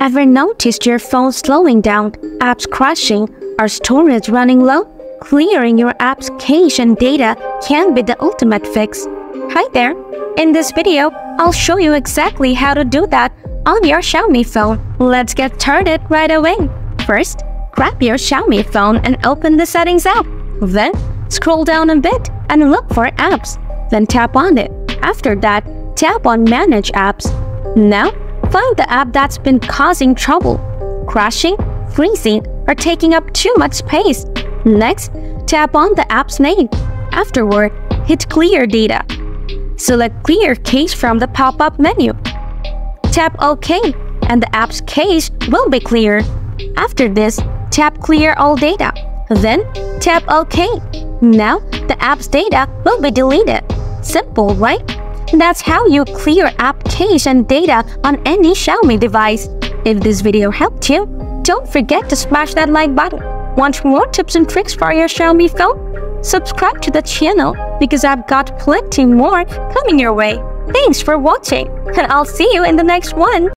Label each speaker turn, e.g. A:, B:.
A: Ever noticed your phone slowing down, apps crashing, or storage running low? Clearing your app's cache and data can be the ultimate fix. Hi there! In this video, I'll show you exactly how to do that on your Xiaomi phone. Let's get started right away. First, grab your Xiaomi phone and open the Settings app. Then, scroll down a bit and look for Apps. Then tap on it. After that, tap on Manage Apps. Now, find the app that's been causing trouble, crashing, freezing, or taking up too much space. Next, tap on the app's name. Afterward, hit Clear Data. Select Clear Cache from the pop-up menu. Tap OK, and the app's cache will be cleared. After this, tap Clear All Data. Then, tap OK. Now, the app's data will be deleted. Simple, right? That's how you clear app cache and data on any Xiaomi device. If this video helped you, don't forget to smash that like button. Want more tips and tricks for your Xiaomi phone? Subscribe to the channel because I've got plenty more coming your way. Thanks for watching, and I'll see you in the next one.